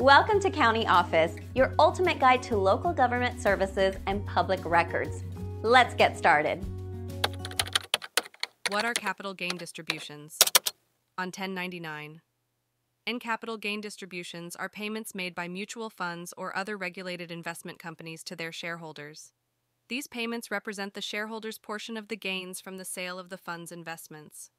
Welcome to County Office, your ultimate guide to local government services and public records. Let's get started. What are capital gain distributions? On 1099. In capital gain distributions are payments made by mutual funds or other regulated investment companies to their shareholders. These payments represent the shareholders' portion of the gains from the sale of the fund's investments.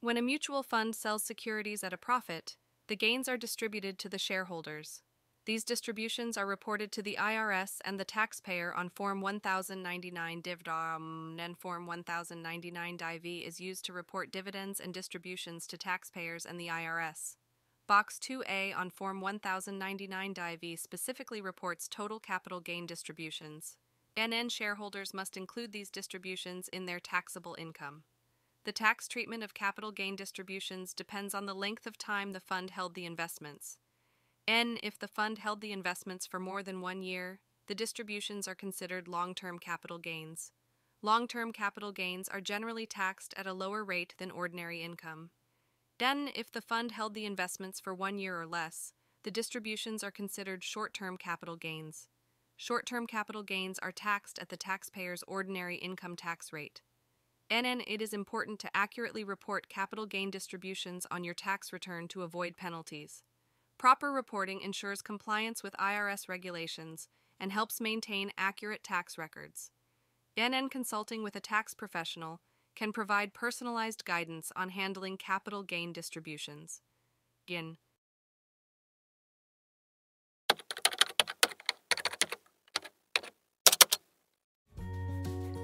When a mutual fund sells securities at a profit, the gains are distributed to the shareholders. These distributions are reported to the IRS and the taxpayer on Form 1099 DIVDOM, and Form 1099 DIV is used to report dividends and distributions to taxpayers and the IRS. Box 2A on Form 1099 DIV specifically reports total capital gain distributions. NN shareholders must include these distributions in their taxable income. The tax treatment of capital gain distributions depends on the length of time the fund held the investments. N, if the fund held the investments for more than one year, the distributions are considered long term capital gains. Long term capital gains are generally taxed at a lower rate than ordinary income. Then, if the fund held the investments for one year or less, the distributions are considered short term capital gains. Short term capital gains are taxed at the taxpayer's ordinary income tax rate. NN, it is important to accurately report capital gain distributions on your tax return to avoid penalties. Proper reporting ensures compliance with IRS regulations and helps maintain accurate tax records. NN Consulting with a tax professional can provide personalized guidance on handling capital gain distributions. GIN.